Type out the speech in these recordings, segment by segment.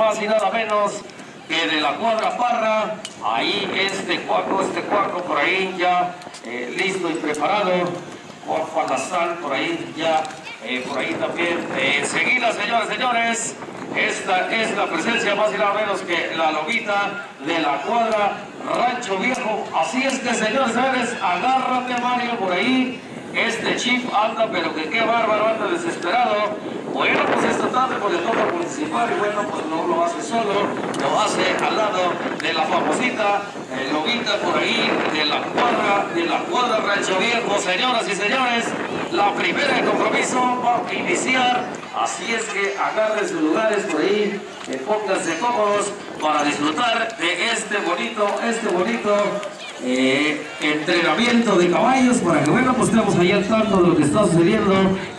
más y nada menos que de la cuadra Parra. Ahí este cuaco, este cuaco por ahí ya eh, listo y preparado. Juan Palazán por ahí ya, eh, por ahí también. Eh, enseguida, señores, señores, esta es la presencia más y nada menos que la lobita de la cuadra Rancho Viejo. Así es que, señores, señores, agárrate, Mario, por ahí. Este chip anda, pero que qué bárbaro, anda desesperado. Bueno, le toca participar y bueno, pues no lo hace solo, lo hace al lado de la famosita eh, por ahí, de la cuadra, de la cuadra Rancho Viejo. Señoras y señores, la primera de compromiso va a iniciar, así es que agarren sus lugares por ahí, eh, pónganse cómodos para disfrutar de este bonito, este bonito eh, entrenamiento de caballos para que bueno pues estemos ahí al tanto de lo que está sucediendo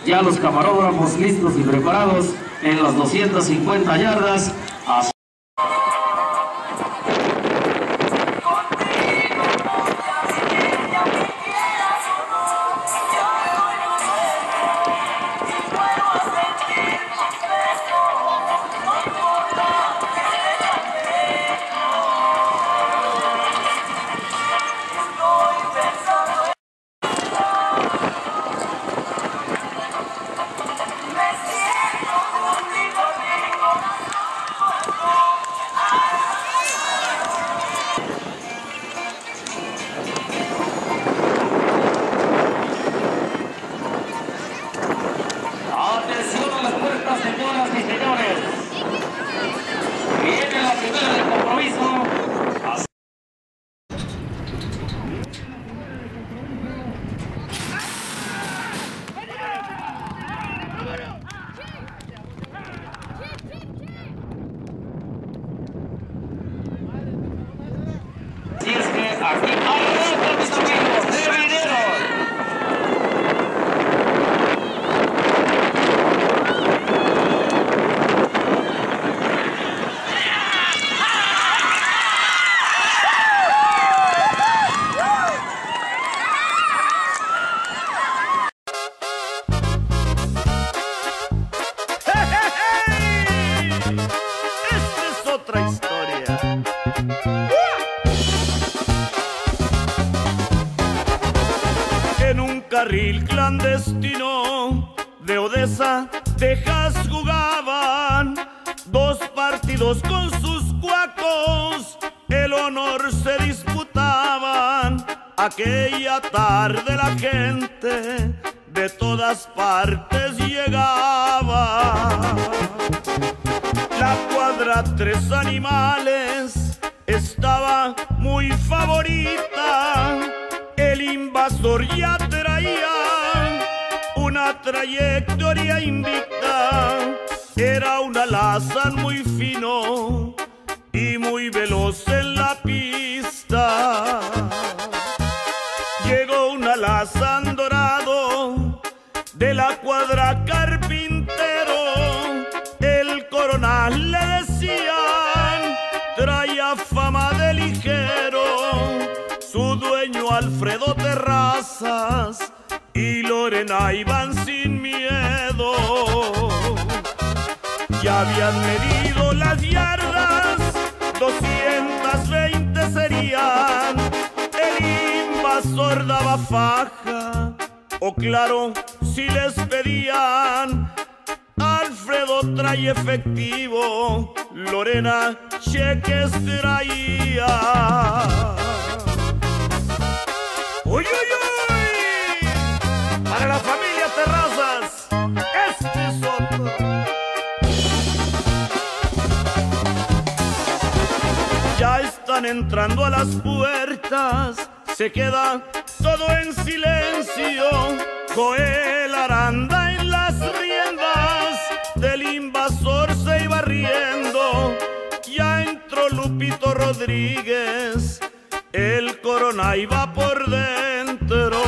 ya los camarógrafos listos y preparados en las 250 yardas señoras Carril clandestino de Odessa, Texas jugaban dos partidos con sus cuacos. El honor se disputaban. Aquella tarde la gente de todas partes llegaba. La cuadra tres animales estaba muy favorita. El invasor ya trayectoria invicta. Era un alazán muy fino y muy veloz en la pista. Llegó un alazán dorado de la cuadra carpintero. El coronel le decían, traía fama de ligero. Su dueño Alfredo Terrazas y Lorena iban Ya habían medido las yardas, 220 serían. El invasor daba faja, o claro, si les pedían. Alfredo trae efectivo, Lorena cheques traía. ¡Uy, uy, uy! Entrando a las puertas, se queda todo en silencio. Joel Aranda en las riendas, del invasor se iba riendo. Ya entró Lupito Rodríguez, el corona iba por dentro.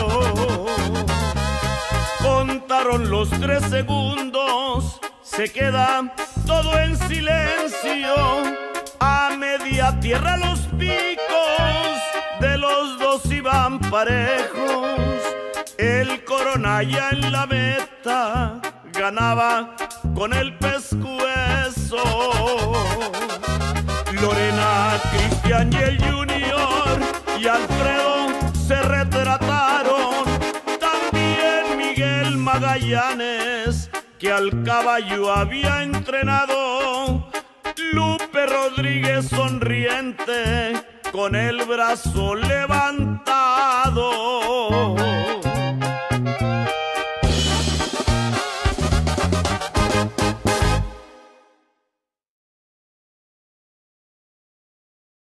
Contaron los tres segundos, se queda todo en silencio. A media tierra los iban parejos. El corona ya en la meta ganaba con el pescuezo. Lorena, Cristian y el Junior y Alfredo se retrataron. También Miguel Magallanes, que al caballo había entrenado. Lupe Rodríguez sonriente, con el brazo levantado.